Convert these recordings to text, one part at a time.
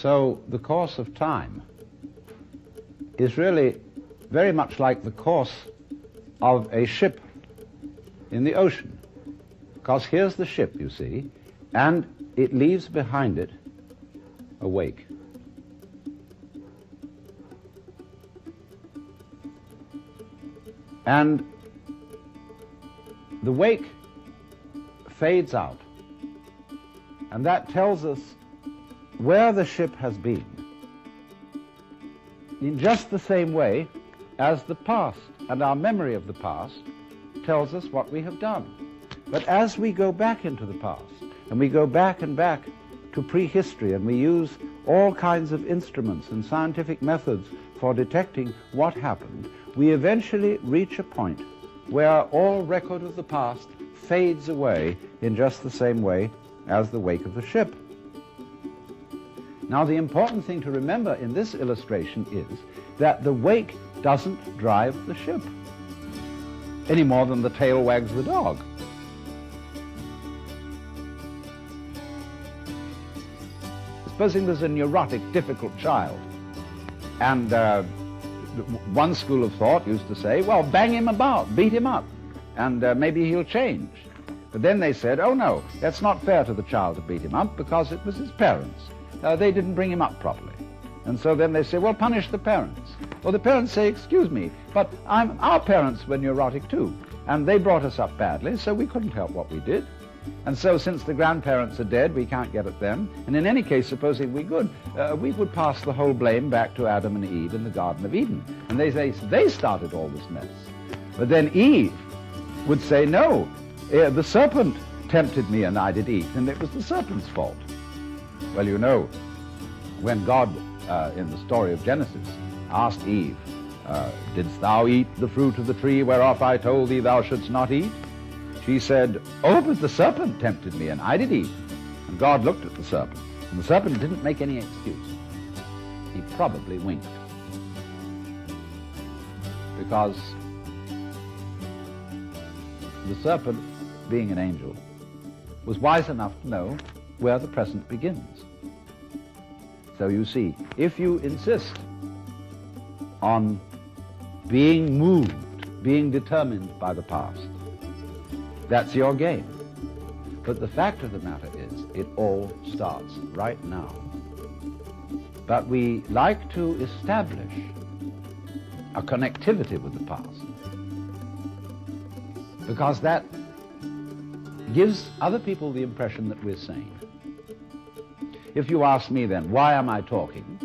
So the course of time is really very much like the course of a ship in the ocean. Because here's the ship, you see, and it leaves behind it a wake. And the wake fades out. And that tells us where the ship has been. In just the same way as the past and our memory of the past tells us what we have done. But as we go back into the past, and we go back and back to prehistory, and we use all kinds of instruments and scientific methods for detecting what happened, we eventually reach a point where all record of the past fades away in just the same way as the wake of the ship. Now, the important thing to remember in this illustration is that the wake doesn't drive the ship any more than the tail wags the dog. Supposing there's a neurotic, difficult child, and uh, one school of thought used to say, well, bang him about, beat him up, and uh, maybe he'll change. But then they said, oh no, that's not fair to the child to beat him up because it was his parents. Uh, they didn't bring him up properly. And so then they say, well, punish the parents. Well, the parents say, excuse me, but I'm, our parents were neurotic too, and they brought us up badly, so we couldn't help what we did. And so since the grandparents are dead, we can't get at them. And in any case, supposing we could, uh, we would pass the whole blame back to Adam and Eve in the Garden of Eden. And they say they started all this mess. But then Eve would say, no, uh, the serpent tempted me and I did eat, and it was the serpent's fault. Well, you know, when God, uh, in the story of Genesis, asked Eve, uh, Didst thou eat the fruit of the tree whereof I told thee thou shouldst not eat? She said, Oh, but the serpent tempted me, and I did eat. And God looked at the serpent, and the serpent didn't make any excuse. He probably winked. Because the serpent, being an angel, was wise enough to know where the present begins. So you see, if you insist on being moved, being determined by the past, that's your game. But the fact of the matter is, it all starts right now. But we like to establish a connectivity with the past because that gives other people the impression that we're sane. If you ask me then, why am I talking?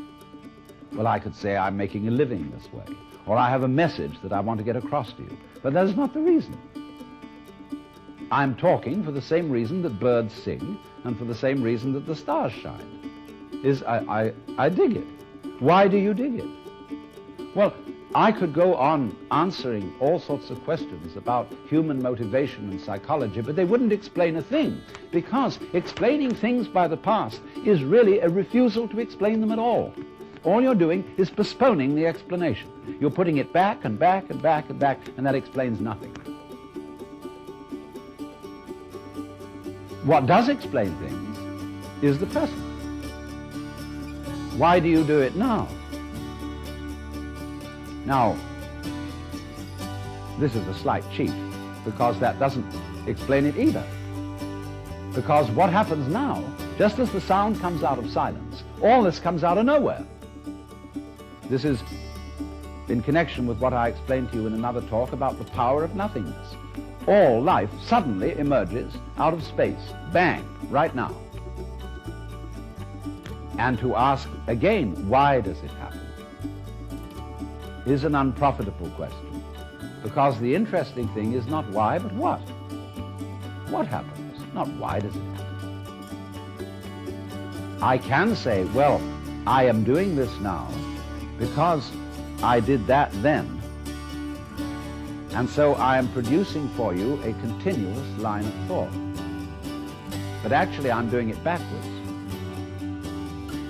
Well, I could say I'm making a living this way, or I have a message that I want to get across to you. But that is not the reason. I'm talking for the same reason that birds sing and for the same reason that the stars shine. Is I, I, I dig it. Why do you dig it? Well, I could go on answering all sorts of questions about human motivation and psychology, but they wouldn't explain a thing, because explaining things by the past is really a refusal to explain them at all. All you're doing is postponing the explanation. You're putting it back and back and back and back, and that explains nothing. What does explain things is the present. Why do you do it now? Now, this is a slight cheat because that doesn't explain it either. Because what happens now, just as the sound comes out of silence, all this comes out of nowhere. This is in connection with what I explained to you in another talk about the power of nothingness. All life suddenly emerges out of space, bang, right now. And to ask again, why does it happen? Is an unprofitable question. Because the interesting thing is not why, but what. What happens? Not why does it happen. I can say, well, I am doing this now because I did that then. And so I am producing for you a continuous line of thought. But actually I'm doing it backwards.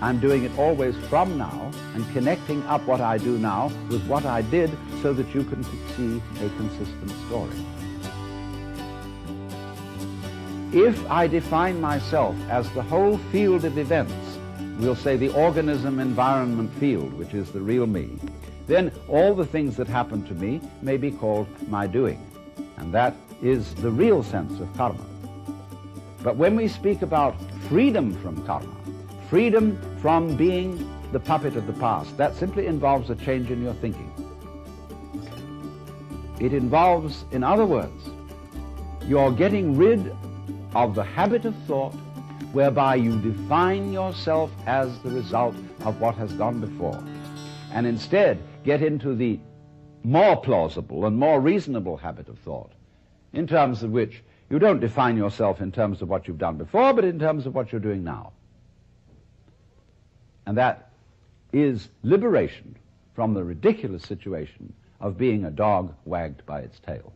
I'm doing it always from now and connecting up what I do now with what I did so that you can see a consistent story. If I define myself as the whole field of events we'll say the organism environment field, which is the real me, then all the things that happen to me may be called my doing. And that is the real sense of karma. But when we speak about freedom from karma, freedom from being the puppet of the past, that simply involves a change in your thinking. It involves, in other words, you're getting rid of the habit of thought whereby you define yourself as the result of what has gone before, and instead get into the more plausible and more reasonable habit of thought, in terms of which you don't define yourself in terms of what you've done before, but in terms of what you're doing now. And that is liberation from the ridiculous situation of being a dog wagged by its tail.